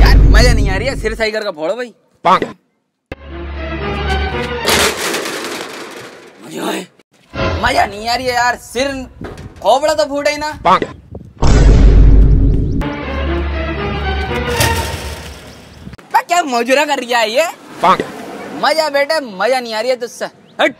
यार मज़ा नहीं आ रही है सिर सही का फोड़ो भाई। मज़ा है। मज़ा नहीं आ रही है यार सिर खोबड़ा तो फूटा ही ना। क्या मजूरा कर रही है ये? मज़ा बेटा मज़ा नहीं आ रही है तुझसे। हट।